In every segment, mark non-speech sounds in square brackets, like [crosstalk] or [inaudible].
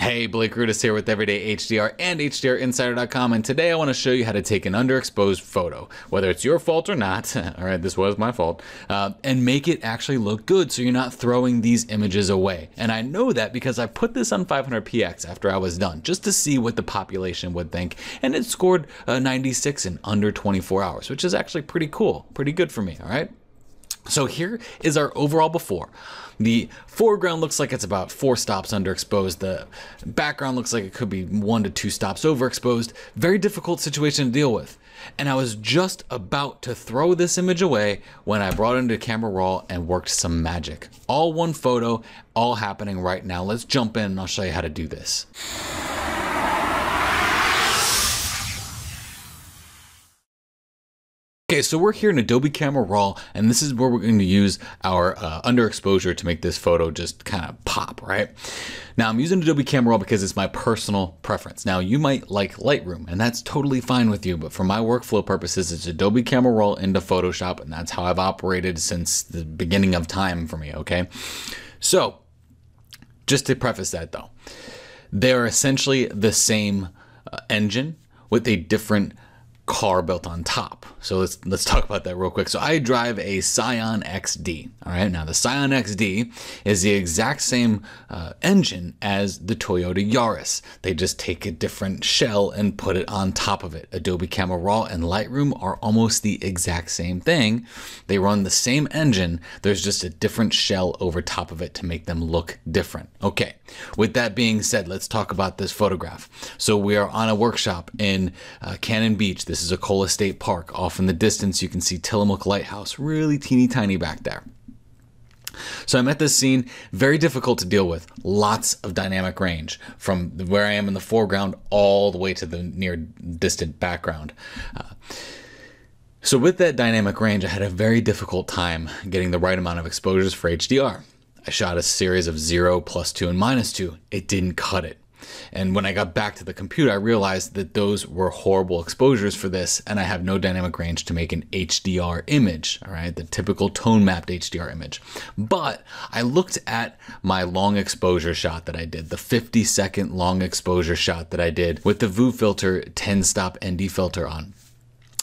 Hey, Blake Rudis here with Everyday HDR and HDRinsider.com, and today I want to show you how to take an underexposed photo, whether it's your fault or not, [laughs] all right, this was my fault, uh, and make it actually look good so you're not throwing these images away. And I know that because I put this on 500px after I was done, just to see what the population would think, and it scored uh, 96 in under 24 hours, which is actually pretty cool, pretty good for me, all right? So here is our overall before. The foreground looks like it's about four stops underexposed. The background looks like it could be one to two stops overexposed. Very difficult situation to deal with. And I was just about to throw this image away when I brought it into camera raw and worked some magic. All one photo, all happening right now. Let's jump in and I'll show you how to do this. Okay, so we're here in Adobe Camera Raw, and this is where we're going to use our uh, underexposure to make this photo just kind of pop, right? Now, I'm using Adobe Camera Raw because it's my personal preference. Now, you might like Lightroom, and that's totally fine with you, but for my workflow purposes, it's Adobe Camera Raw into Photoshop, and that's how I've operated since the beginning of time for me, okay? So, just to preface that though, they're essentially the same uh, engine with a different car built on top. So let's let's talk about that real quick. So I drive a Scion XD. All right, now the Scion XD is the exact same uh, engine as the Toyota Yaris. They just take a different shell and put it on top of it. Adobe Camera Raw and Lightroom are almost the exact same thing. They run the same engine. There's just a different shell over top of it to make them look different. Okay. With that being said, let's talk about this photograph. So we are on a workshop in uh, Cannon Beach. This is Ecola State Park. Off in the distance, you can see Tillamook Lighthouse, really teeny tiny back there. So I'm at this scene, very difficult to deal with. Lots of dynamic range from where I am in the foreground all the way to the near distant background. Uh, so with that dynamic range, I had a very difficult time getting the right amount of exposures for HDR. I shot a series of 0, plus 2, and minus 2. It didn't cut it. And when I got back to the computer, I realized that those were horrible exposures for this, and I have no dynamic range to make an HDR image, all right, the typical tone mapped HDR image. But I looked at my long exposure shot that I did, the 50 second long exposure shot that I did with the VU filter 10 stop ND filter on.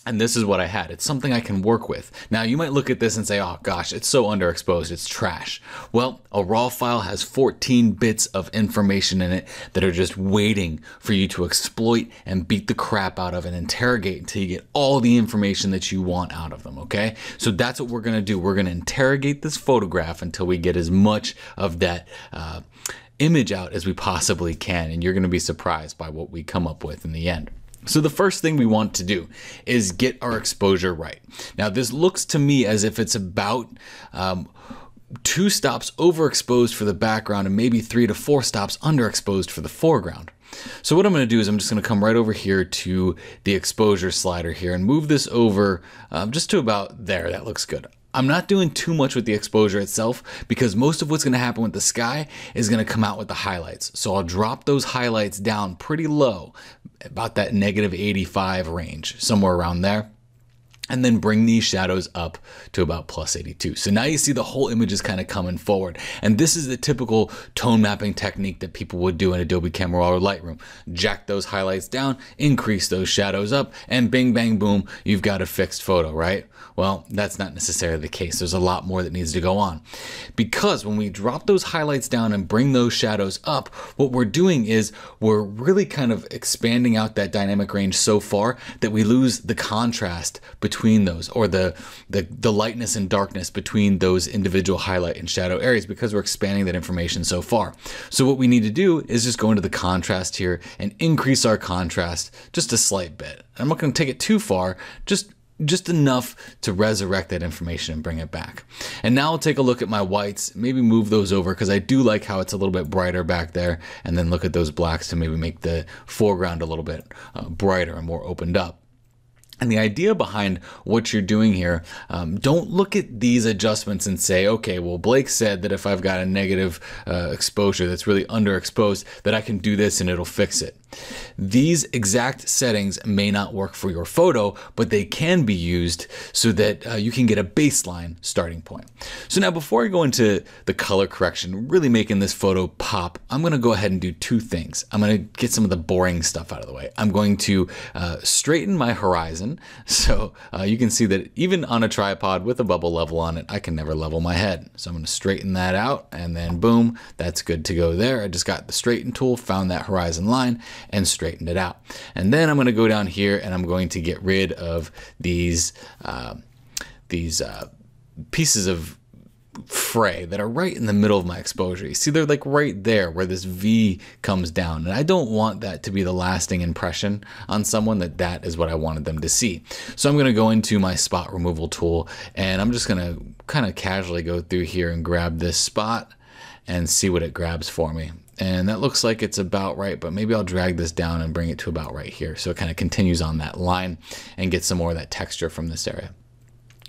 And this is what I had. It's something I can work with. Now, you might look at this and say, oh gosh, it's so underexposed, it's trash. Well, a RAW file has 14 bits of information in it that are just waiting for you to exploit and beat the crap out of and interrogate until you get all the information that you want out of them, okay? So that's what we're gonna do. We're gonna interrogate this photograph until we get as much of that. Uh, image out as we possibly can, and you're going to be surprised by what we come up with in the end. So the first thing we want to do is get our exposure right. Now this looks to me as if it's about um, two stops overexposed for the background and maybe three to four stops underexposed for the foreground. So what I'm going to do is I'm just going to come right over here to the exposure slider here and move this over um, just to about there. That looks good. I'm not doing too much with the exposure itself because most of what's going to happen with the sky is going to come out with the highlights. So I'll drop those highlights down pretty low, about that negative 85 range, somewhere around there and then bring these shadows up to about plus 82. So now you see the whole image is kind of coming forward. And this is the typical tone mapping technique that people would do in Adobe Camera or Lightroom. Jack those highlights down, increase those shadows up, and bing, bang, boom, you've got a fixed photo, right? Well, that's not necessarily the case. There's a lot more that needs to go on. Because when we drop those highlights down and bring those shadows up, what we're doing is we're really kind of expanding out that dynamic range so far that we lose the contrast between between those or the, the, the lightness and darkness between those individual highlight and shadow areas because we're expanding that information so far. So what we need to do is just go into the contrast here and increase our contrast just a slight bit. I'm not going to take it too far, just just enough to resurrect that information and bring it back. And now I'll take a look at my whites, maybe move those over because I do like how it's a little bit brighter back there and then look at those blacks to maybe make the foreground a little bit uh, brighter and more opened up. And the idea behind what you're doing here, um, don't look at these adjustments and say, okay, well, Blake said that if I've got a negative uh, exposure that's really underexposed, that I can do this and it'll fix it. These exact settings may not work for your photo, but they can be used so that uh, you can get a baseline starting point. So now before I go into the color correction, really making this photo pop, I'm gonna go ahead and do two things. I'm gonna get some of the boring stuff out of the way. I'm going to uh, straighten my horizon. [laughs] So uh, you can see that even on a tripod with a bubble level on it, I can never level my head. So I'm gonna straighten that out and then boom, that's good to go there. I just got the straighten tool, found that horizon line, and straightened it out. And then I'm going to go down here and I'm going to get rid of these uh, these uh, pieces of fray that are right in the middle of my exposure. You see, they're like right there where this V comes down. And I don't want that to be the lasting impression on someone that that is what I wanted them to see. So I'm going to go into my spot removal tool and I'm just going to kind of casually go through here and grab this spot and see what it grabs for me and that looks like it's about right, but maybe I'll drag this down and bring it to about right here. So it kind of continues on that line and get some more of that texture from this area.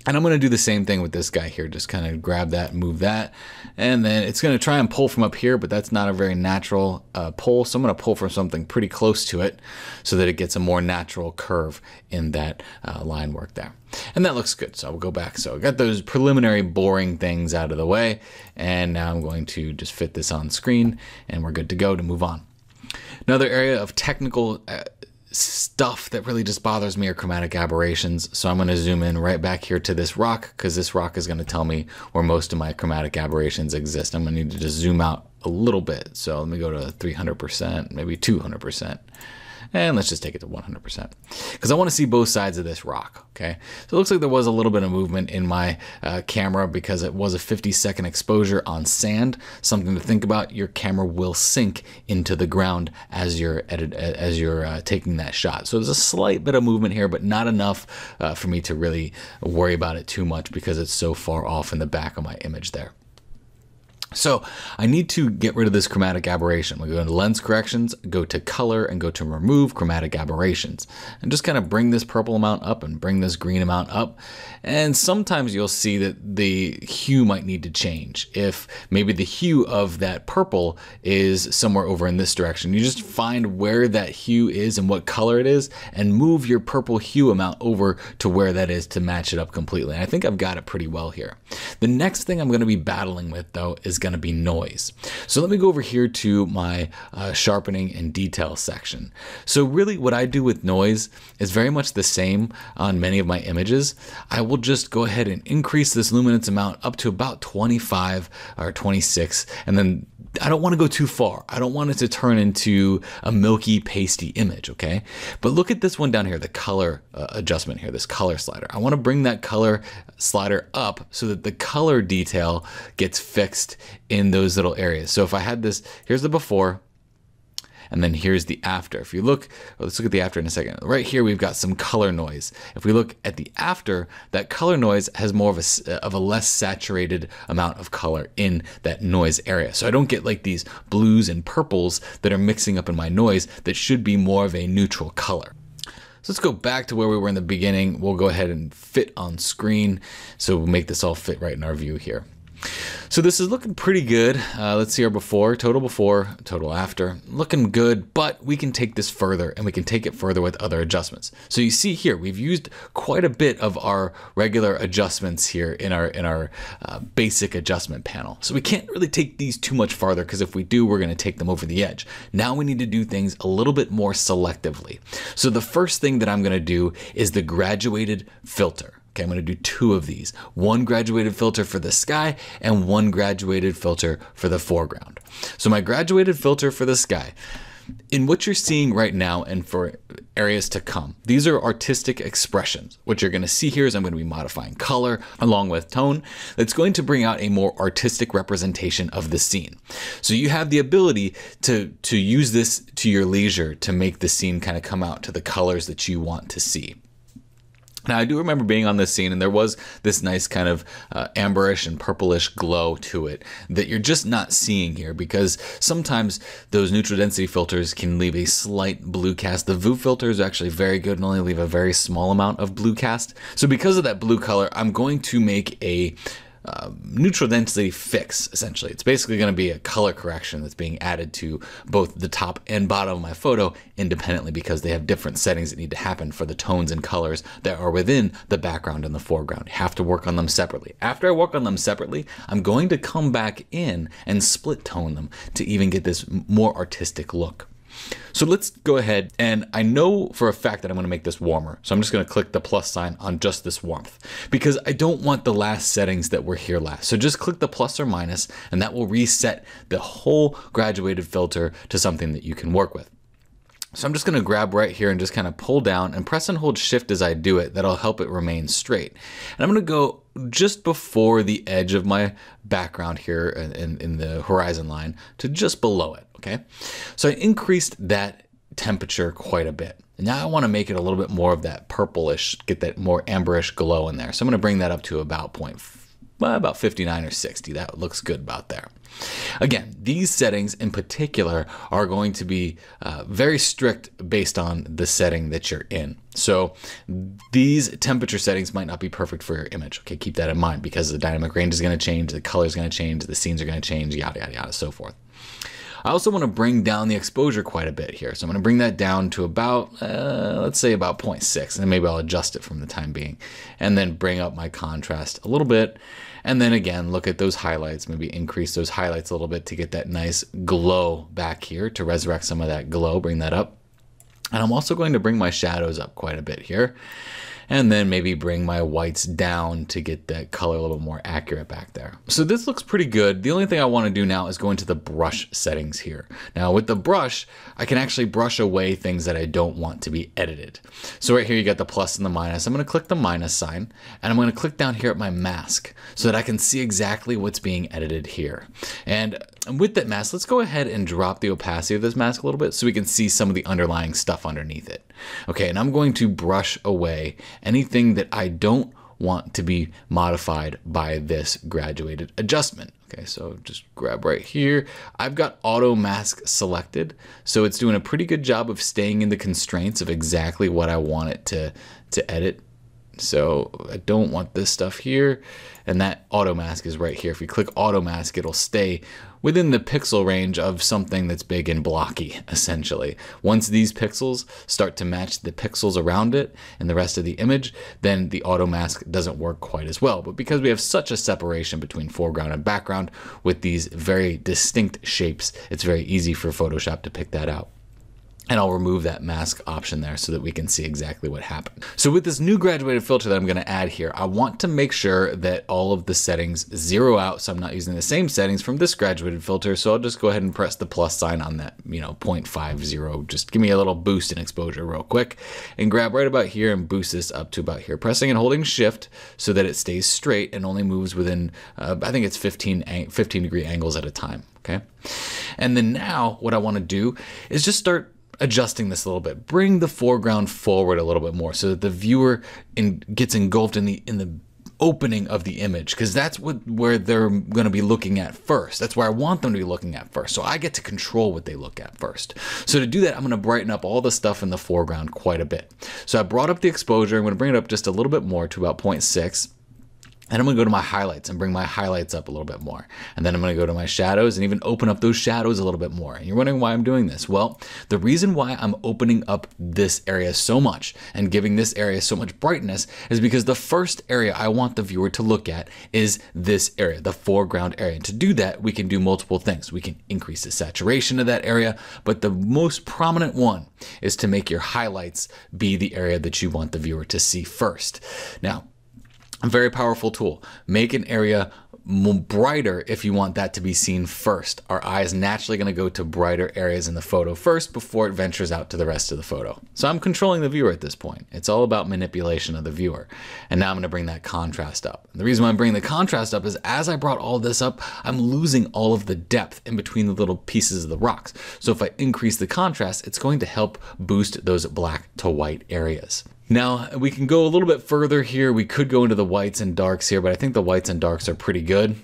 And I'm going to do the same thing with this guy here. Just kind of grab that, move that. And then it's going to try and pull from up here, but that's not a very natural uh, pull. So I'm going to pull from something pretty close to it so that it gets a more natural curve in that uh, line work there. And that looks good. So I'll go back. So I got those preliminary boring things out of the way. And now I'm going to just fit this on screen and we're good to go to move on. Another area of technical uh, stuff that really just bothers me are chromatic aberrations. So I'm going to zoom in right back here to this rock because this rock is going to tell me where most of my chromatic aberrations exist. I'm going to need to just zoom out a little bit. So let me go to 300%, maybe 200%. And let's just take it to 100% because I want to see both sides of this rock. Okay. So it looks like there was a little bit of movement in my uh, camera because it was a 50 second exposure on sand. Something to think about. Your camera will sink into the ground as you're edit, as you're uh, taking that shot. So there's a slight bit of movement here, but not enough uh, for me to really worry about it too much because it's so far off in the back of my image there. So I need to get rid of this chromatic aberration. We go into lens corrections, go to color and go to remove chromatic aberrations and just kind of bring this purple amount up and bring this green amount up. And sometimes you'll see that the hue might need to change. If maybe the hue of that purple is somewhere over in this direction, you just find where that hue is and what color it is and move your purple hue amount over to where that is to match it up completely. And I think I've got it pretty well here. The next thing I'm going to be battling with though is is going to be noise. So let me go over here to my uh, sharpening and detail section. So really what I do with noise is very much the same on many of my images. I will just go ahead and increase this luminance amount up to about 25 or 26 and then I don't want to go too far. I don't want it to turn into a milky, pasty image, okay? But look at this one down here, the color uh, adjustment here, this color slider. I want to bring that color slider up so that the color detail gets fixed in those little areas. So if I had this, here's the before, and then here's the after. If you look, let's look at the after in a second. Right here, we've got some color noise. If we look at the after, that color noise has more of a, of a less saturated amount of color in that noise area. So I don't get like these blues and purples that are mixing up in my noise that should be more of a neutral color. So let's go back to where we were in the beginning. We'll go ahead and fit on screen. So we'll make this all fit right in our view here. So this is looking pretty good. Uh, let's see our before, total before, total after. Looking good, but we can take this further and we can take it further with other adjustments. So you see here, we've used quite a bit of our regular adjustments here in our in our uh, basic adjustment panel. So we can't really take these too much farther because if we do, we're going to take them over the edge. Now we need to do things a little bit more selectively. So the first thing that I'm going to do is the graduated filter. Okay, I'm going to do two of these. One graduated filter for the sky and one graduated filter for the foreground. So my graduated filter for the sky, in what you're seeing right now and for areas to come, these are artistic expressions. What you're going to see here is I'm going to be modifying color along with tone. That's going to bring out a more artistic representation of the scene. So you have the ability to, to use this to your leisure to make the scene kind of come out to the colors that you want to see. Now, I do remember being on this scene, and there was this nice kind of uh, amberish and purplish glow to it that you're just not seeing here because sometimes those neutral density filters can leave a slight blue cast. The VU filter is actually very good and only leave a very small amount of blue cast. So, because of that blue color, I'm going to make a uh, neutral density fix, essentially. It's basically going to be a color correction that's being added to both the top and bottom of my photo independently because they have different settings that need to happen for the tones and colors that are within the background and the foreground. You have to work on them separately. After I work on them separately, I'm going to come back in and split tone them to even get this more artistic look. So let's go ahead and I know for a fact that I'm going to make this warmer. So I'm just going to click the plus sign on just this warmth because I don't want the last settings that were here last. So just click the plus or minus and that will reset the whole graduated filter to something that you can work with. So I'm just going to grab right here and just kind of pull down and press and hold shift as I do it. That'll help it remain straight. And I'm going to go just before the edge of my background here in, in the horizon line to just below it. Okay. So I increased that temperature quite a bit. Now I want to make it a little bit more of that purplish, get that more amberish glow in there. So I'm to bring that up to about point, well, about 59 or 60. That looks good about there. Again, these settings in particular are going to be uh, very strict based on the setting that you're in. So these temperature settings might not be perfect for your image. Okay, keep that in mind because the dynamic range is going to change, the color is going to change, the scenes are going to change, yada, yada, yada, so forth. I also want to bring down the exposure quite a bit here. So I'm going to bring that down to about, uh, let's say about 0.6, and maybe I'll adjust it from the time being. And then bring up my contrast a little bit. And then again, look at those highlights, maybe increase those highlights a little bit to get that nice glow back here, to resurrect some of that glow, bring that up. And I'm also going to bring my shadows up quite a bit here and then maybe bring my whites down to get that color a little more accurate back there. So this looks pretty good. The only thing I want to do now is go into the brush settings here. Now with the brush, I can actually brush away things that I don't want to be edited. So right here you got the plus and the minus. I'm going to click the minus sign and I'm going to click down here at my mask so that I can see exactly what's being edited here. And with that mask, let's go ahead and drop the opacity of this mask a little bit so we can see some of the underlying stuff underneath it. Okay, and I'm going to brush away anything that I don't want to be modified by this graduated adjustment. Okay, so just grab right here. I've got auto mask selected, so it's doing a pretty good job of staying in the constraints of exactly what I want it to, to edit. So I don't want this stuff here, and that auto mask is right here. If you click auto mask, it'll stay within the pixel range of something that's big and blocky, essentially. Once these pixels start to match the pixels around it and the rest of the image, then the auto mask doesn't work quite as well. But because we have such a separation between foreground and background with these very distinct shapes, it's very easy for Photoshop to pick that out and I'll remove that mask option there so that we can see exactly what happened. So with this new graduated filter that I'm gonna add here, I want to make sure that all of the settings zero out so I'm not using the same settings from this graduated filter. So I'll just go ahead and press the plus sign on that, you know, 0.50. Just give me a little boost in exposure real quick and grab right about here and boost this up to about here. Pressing and holding shift so that it stays straight and only moves within, uh, I think it's 15, 15 degree angles at a time. Okay. And then now what I want to do is just start adjusting this a little bit. Bring the foreground forward a little bit more so that the viewer in, gets engulfed in the in the opening of the image because that's what where they're going to be looking at first. That's where I want them to be looking at first. So I get to control what they look at first. So to do that, I'm going to brighten up all the stuff in the foreground quite a bit. So I brought up the exposure. I'm going to bring it up just a little bit more to about 0.6. And I'm to go to my highlights and bring my highlights up a little bit more. And then I'm to go to my shadows and even open up those shadows a little bit more. And you're wondering why I'm doing this. Well, the reason why I'm opening up this area so much and giving this area so much brightness is because the first area I want the viewer to look at is this area, the foreground area. And to do that, we can do multiple things. We can increase the saturation of that area, but the most prominent one is to make your highlights be the area that you want the viewer to see first. Now, very powerful tool. Make an area brighter if you want that to be seen first. Our eye is naturally going to go to brighter areas in the photo first before it ventures out to the rest of the photo. So I'm controlling the viewer at this point. It's all about manipulation of the viewer. And now I'm going to bring that contrast up. And the reason why I'm bringing the contrast up is as I brought all this up, I'm losing all of the depth in between the little pieces of the rocks. So if I increase the contrast, it's going to help boost those black to white areas. Now we can go a little bit further here. We could go into the whites and darks here, but I think the whites and darks are pretty good.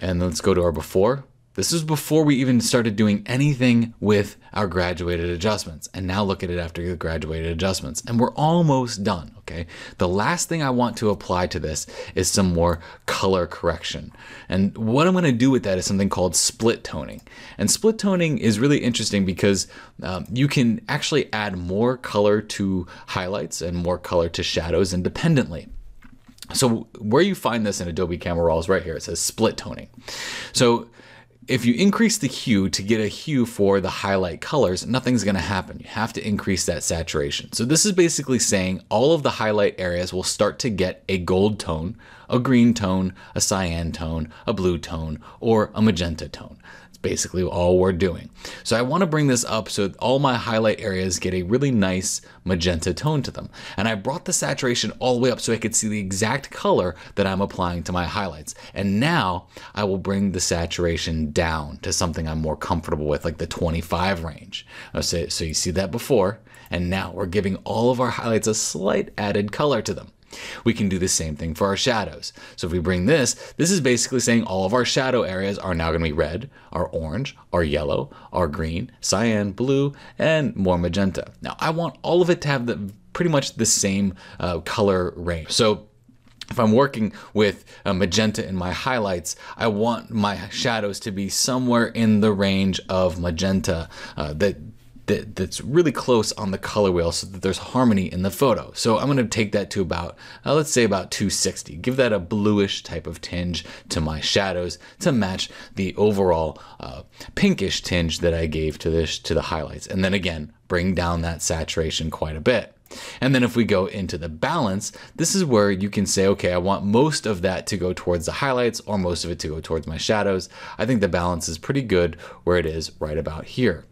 And let's go to our before. This is before we even started doing anything with our graduated adjustments. And now look at it after the graduated adjustments. And we're almost done, okay? The last thing I want to apply to this is some more color correction. And what I'm gonna do with that is something called split toning. And split toning is really interesting because um, you can actually add more color to highlights and more color to shadows independently. So where you find this in Adobe Camera Raw is right here. It says split toning. So if you increase the hue to get a hue for the highlight colors, nothing's going to happen. You have to increase that saturation. So this is basically saying all of the highlight areas will start to get a gold tone, a green tone, a cyan tone, a blue tone, or a magenta tone That's basically all we're doing. So I want to bring this up so all my highlight areas get a really nice magenta tone to them. And I brought the saturation all the way up so I could see the exact color that I'm applying to my highlights. And now I will bring the saturation down to something I'm more comfortable with, like the 25 range. So, so you see that before, and now we're giving all of our highlights a slight added color to them. We can do the same thing for our shadows. So if we bring this, this is basically saying all of our shadow areas are now going to be red, our orange, our yellow, our green, cyan, blue, and more magenta. Now I want all of it to have the pretty much the same uh, color range. So if I'm working with magenta in my highlights, I want my shadows to be somewhere in the range of magenta uh, that that, that's really close on the color wheel so that there's harmony in the photo. So I'm going to take that to about, uh, let's say about 260. Give that a bluish type of tinge to my shadows to match the overall uh, pinkish tinge that I gave to this to the highlights. And then again, bring down that saturation quite a bit. And then if we go into the balance, this is where you can say, okay, I want most of that to go towards the highlights or most of it to go towards my shadows. I think the balance is pretty good where it is right about here.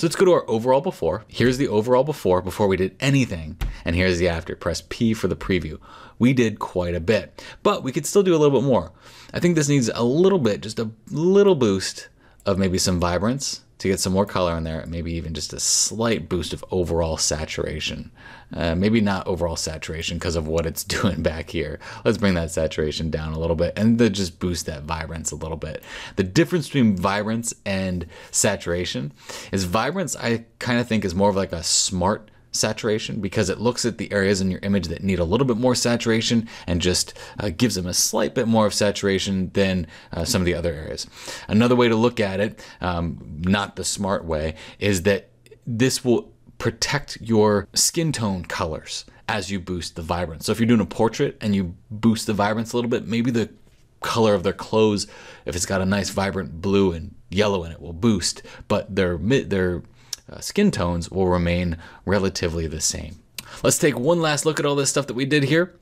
So let's go to our overall before. Here's the overall before, before we did anything. And here's the after. Press P for the preview. We did quite a bit, but we could still do a little bit more. I think this needs a little bit, just a little boost of maybe some vibrance to get some more color in there, maybe even just a slight boost of overall saturation. Uh, maybe not overall saturation because of what it's [laughs] doing back here. Let's bring that saturation down a little bit and then just boost that vibrance a little bit. The difference between vibrance and saturation is vibrance, I kind of think is more of like a smart saturation because it looks at the areas in your image that need a little bit more saturation and just uh, gives them a slight bit more of saturation than uh, some of the other areas. Another way to look at it, um, not the smart way, is that this will protect your skin tone colors as you boost the vibrance. So if you're doing a portrait and you boost the vibrance a little bit, maybe the color of their clothes, if it's got a nice vibrant blue and yellow in it, will boost, but their their Uh, skin tones will remain relatively the same. Let's take one last look at all this stuff that we did here.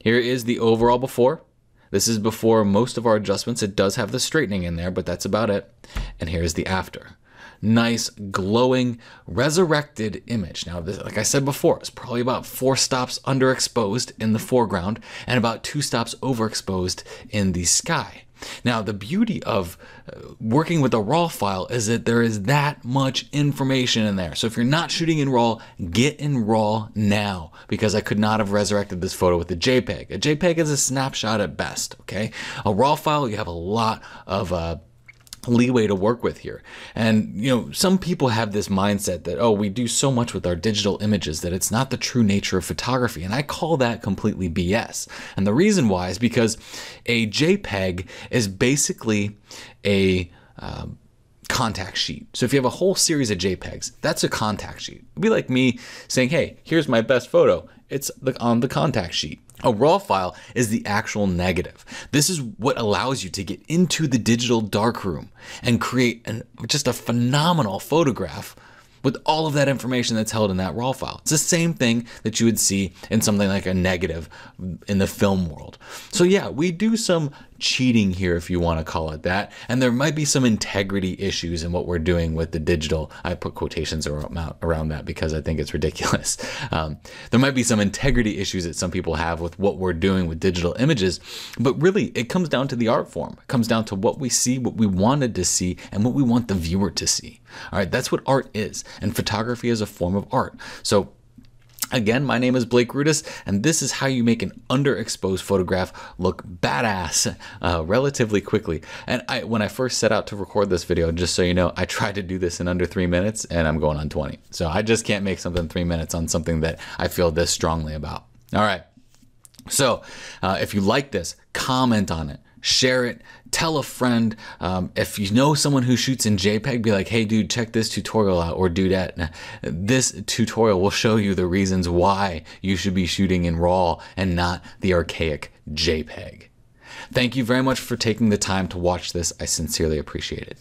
Here is the overall before. This is before most of our adjustments. It does have the straightening in there, but that's about it. And here's the after. Nice, glowing, resurrected image. Now, this, like I said before, it's probably about four stops underexposed in the foreground and about two stops overexposed in the sky. Now, the beauty of uh, working with a RAW file is that there is that much information in there. So if you're not shooting in RAW, get in RAW now because I could not have resurrected this photo with a JPEG. A JPEG is a snapshot at best, okay? A RAW file, you have a lot of uh, leeway to work with here. And, you know, some people have this mindset that, oh, we do so much with our digital images that it's not the true nature of photography. And I call that completely BS. And the reason why is because a JPEG is basically a um, contact sheet. So if you have a whole series of JPEGs, that's a contact sheet. It'd be like me saying, hey, here's my best photo. It's on the contact sheet. A RAW file is the actual negative. This is what allows you to get into the digital darkroom and create an, just a phenomenal photograph with all of that information that's held in that RAW file. It's the same thing that you would see in something like a negative in the film world. So yeah, we do some cheating here, if you want to call it that. And there might be some integrity issues in what we're doing with the digital. I put quotations around that because I think it's ridiculous. [laughs] Um, there might be some integrity issues that some people have with what we're doing with digital images, but really it comes down to the art form. It comes down to what we see, what we wanted to see, and what we want the viewer to see. All right, that's what art is. And photography is a form of art. So Again, my name is Blake Rudis, and this is how you make an underexposed photograph look badass uh, relatively quickly. And I, when I first set out to record this video, just so you know, I tried to do this in under three minutes, and I'm going on 20. So I just can't make something three minutes on something that I feel this strongly about. All right. So uh, if you like this, comment on it share it, tell a friend. Um, if you know someone who shoots in JPEG, be like, hey, dude, check this tutorial out or do that. This tutorial will show you the reasons why you should be shooting in RAW and not the archaic JPEG. Thank you very much for taking the time to watch this. I sincerely appreciate it.